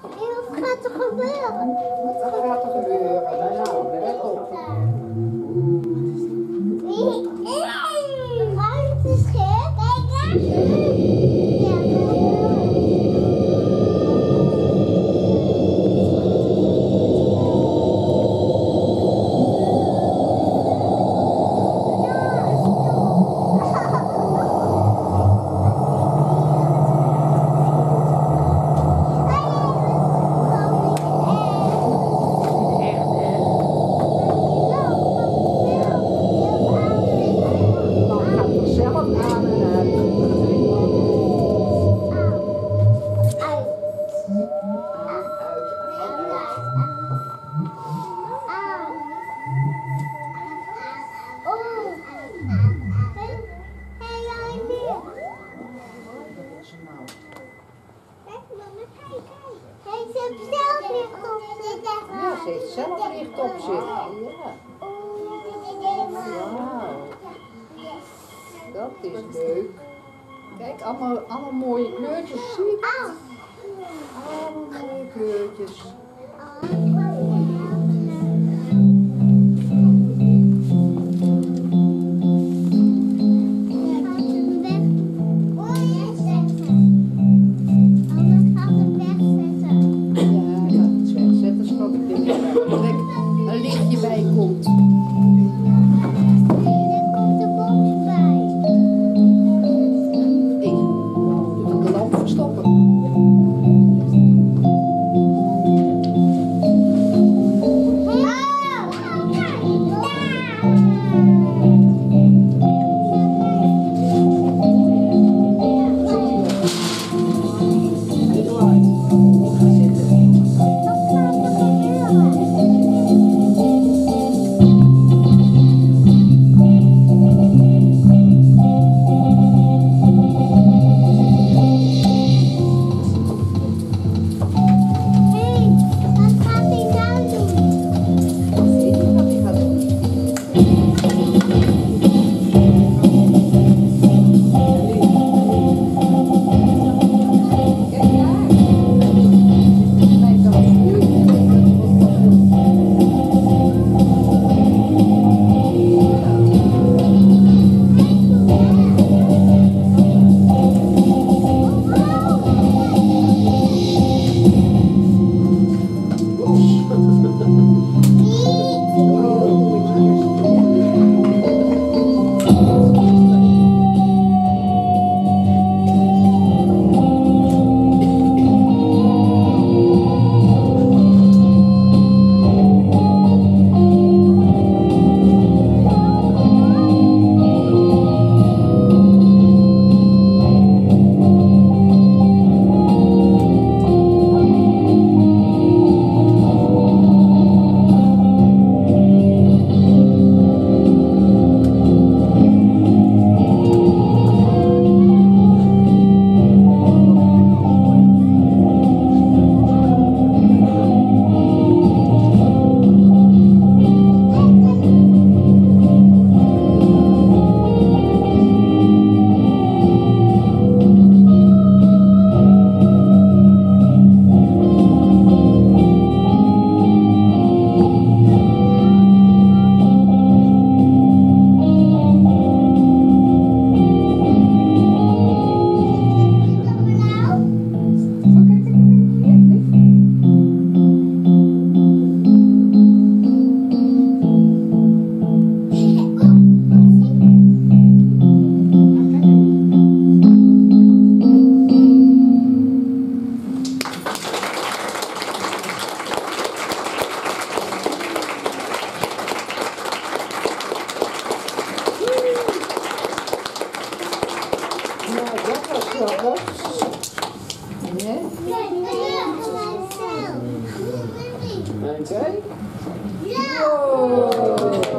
Wat gaat er gebeuren? Wat gaat er gebeuren? Ja, ze heeft zelf licht op zitten. Ja. Wauw, dat is leuk. Kijk, allemaal, allemaal mooie kleurtjes. Zie je? Allemaal mooie kleurtjes. Okay? Yeah.